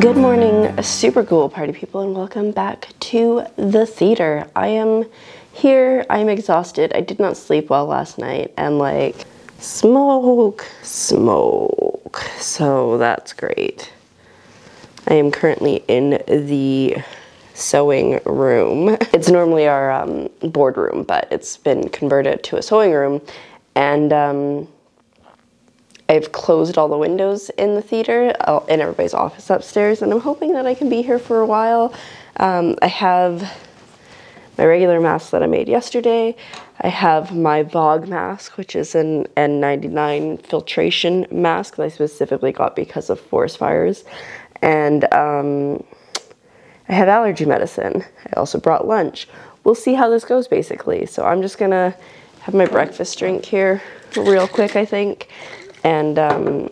Good morning, super cool party people, and welcome back to the theater. I am here, I'm exhausted. I did not sleep well last night, and like, smoke, smoke. So that's great. I am currently in the sewing room. It's normally our um, boardroom, but it's been converted to a sewing room, and um, I've closed all the windows in the theater, uh, in everybody's office upstairs, and I'm hoping that I can be here for a while. Um, I have my regular mask that I made yesterday. I have my Vogmask, which is an N99 filtration mask that I specifically got because of forest fires. And um, I have allergy medicine. I also brought lunch. We'll see how this goes basically. So I'm just gonna have my breakfast drink here real quick, I think and um,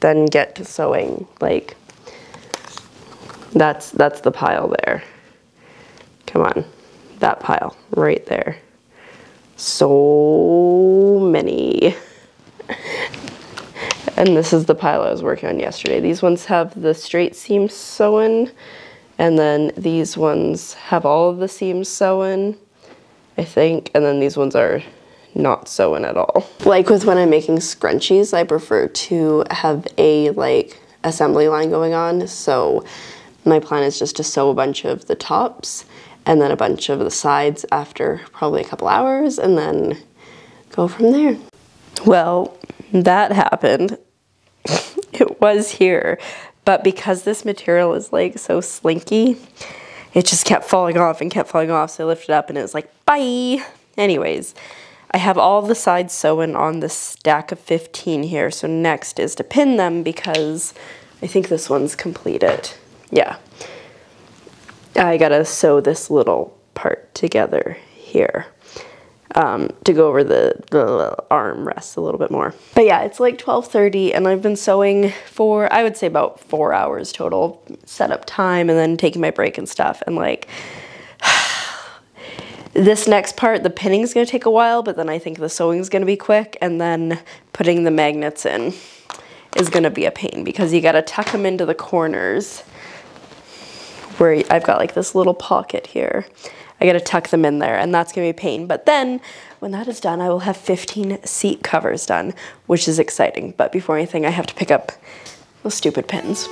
then get to sewing. Like that's that's the pile there. Come on, that pile right there. So many. and this is the pile I was working on yesterday. These ones have the straight seams sewn, and then these ones have all of the seams sewn, I think, and then these ones are not sewing at all. Like with when I'm making scrunchies, I prefer to have a like assembly line going on. So my plan is just to sew a bunch of the tops and then a bunch of the sides after probably a couple hours and then go from there. Well, that happened. it was here, but because this material is like so slinky, it just kept falling off and kept falling off. So I lifted up and it was like, bye. Anyways, I have all the sides sewn on the stack of 15 here. So next is to pin them because I think this one's completed. Yeah. I gotta sew this little part together here um, to go over the, the arm rest a little bit more. But yeah, it's like 12.30 and I've been sewing for, I would say about four hours total, setup time and then taking my break and stuff. And like, this next part, the pinning is going to take a while, but then I think the sewing is going to be quick, and then putting the magnets in is going to be a pain because you got to tuck them into the corners where I've got like this little pocket here. I got to tuck them in there, and that's going to be a pain. But then when that is done, I will have 15 seat covers done, which is exciting. But before anything, I have to pick up those stupid pins.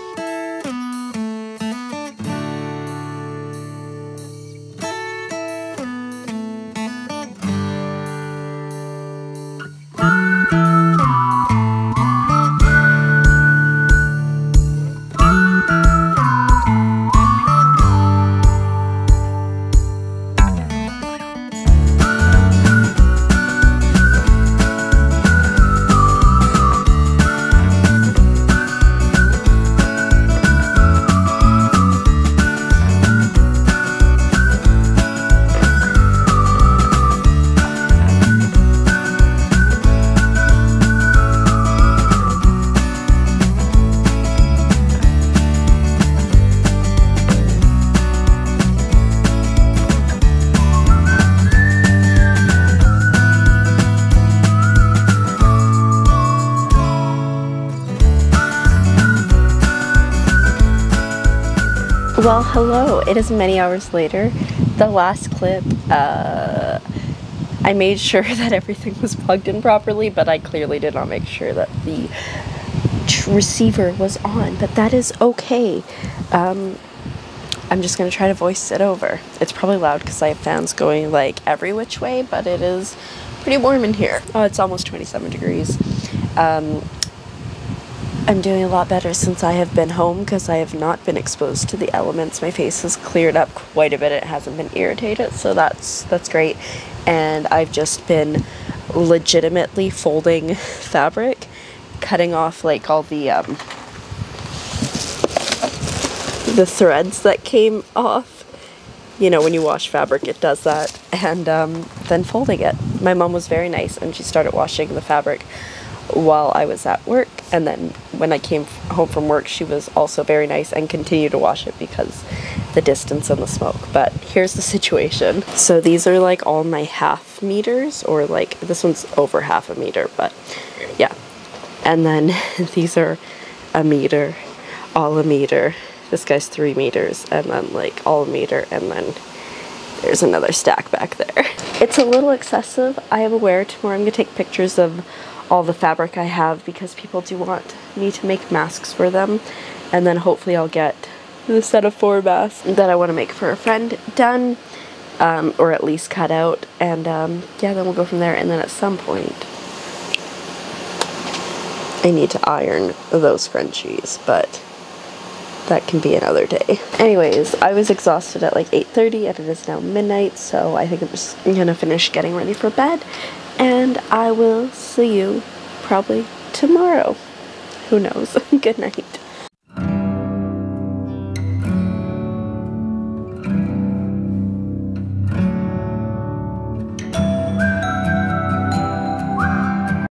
Well, hello. It is many hours later. The last clip, uh, I made sure that everything was plugged in properly, but I clearly did not make sure that the receiver was on. But that is okay. Um, I'm just gonna try to voice it over. It's probably loud because I have fans going like every which way, but it is pretty warm in here. Oh, it's almost 27 degrees. Um, I'm doing a lot better since I have been home because I have not been exposed to the elements. My face has cleared up quite a bit. It hasn't been irritated, so that's that's great. And I've just been legitimately folding fabric, cutting off like all the um, the threads that came off. You know, when you wash fabric, it does that, and um, then folding it. My mom was very nice, and she started washing the fabric while I was at work. And then when I came home from work, she was also very nice and continued to wash it because the distance and the smoke. But here's the situation. So these are like all my half meters, or like this one's over half a meter, but yeah. And then these are a meter. all a meter. This guy's three meters, and then like all a meter, and then there's another stack back there. It's a little excessive, I am aware. Tomorrow I'm gonna take pictures of all the fabric I have because people do want me to make masks for them. And then hopefully I'll get the set of four masks that I want to make for a friend done. Um, or at least cut out. And um, yeah, then we'll go from there. And then at some point, I need to iron those scrunchies, but that can be another day. Anyways, I was exhausted at like 8.30 and it is now midnight, so I think I'm just gonna finish getting ready for bed and I will see you probably tomorrow. Who knows? Good night.